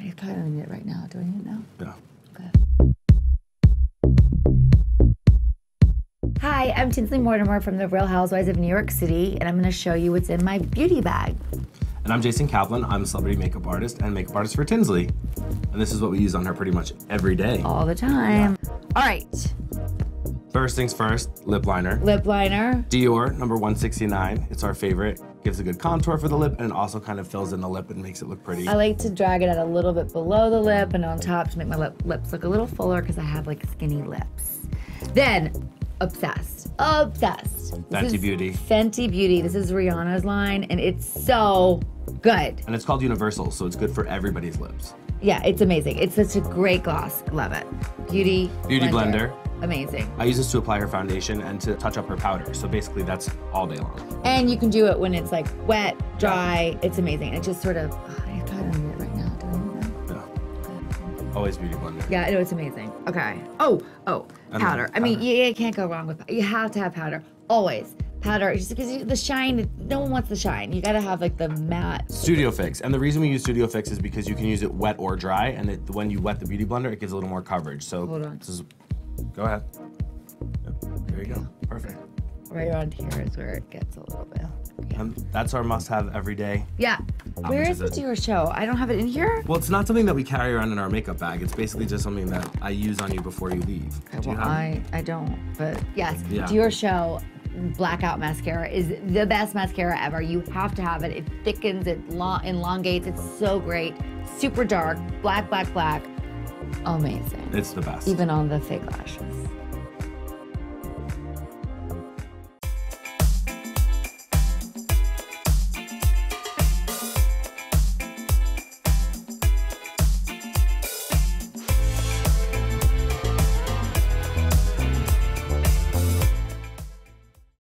I probably don't need it right now. Do I need it now? Yeah. Okay. Hi, I'm Tinsley Mortimer from the Real Housewives of New York City, and I'm going to show you what's in my beauty bag. And I'm Jasen Kaplan. I'm a celebrity makeup artist and makeup artist for Tinsley. And this is what we use on her pretty much every day. All the time. All right, First things first, lip liner. lip liner. Dior number 169. It's our favorite. Gives a good contour for the lip and also kind of fills in the lip and makes it look pretty. I like to drag it out a little bit below the lip and on top to make my lip, lips look a little fuller because I have like skinny lips. Then, obsessed. Obsessed. Fenty Beauty. Fenty Beauty. This is Rihanna's line and it's so good. And it's called Universal, so it's good for everybody's lips. Yeah, it's amazing. It's such a great gloss. Love it. Beauty. Beauty blender. Amazing. I use this to apply her foundation and to touch up her powder. So basically, that's all day long. And you can do it when it's like wet, dry. It's amazing. It just sort of, oh, I probably don't it right now. Do I need it now? Yeah. Always beauty blender. Yeah, I know it's amazing. Okay. Oh, oh, powder. then I mean, powder. you, you can't go wrong with. You have to have powder always. Powder, just because you, the shine. No one wants the shine. You got to have like the matte. Studio Fix. And the reason we use Studio Fix is because you can use it wet or dry. And it, when you wet the beauty blender, it gives a little more coverage. So Hold on. This is, go ahead. Yep, There you go. Perfect. Right around here is where it gets a little bit. Yeah. And that's our must have every day. yeah. Um, where much is is it it? to your show? I don't have it in here. Well, it's not something that we carry around in our makeup bag. It's basically just something that I use on you before you leave. Okay, Do you well, have? I, I don't, but yes, Yeah. to your show, Blackout Mascara is the best mascara ever. You have to have it. It thickens, it long, elongates. It's so great. Super dark, black, black, black. Amazing. It's the best. Even on the fake lashes.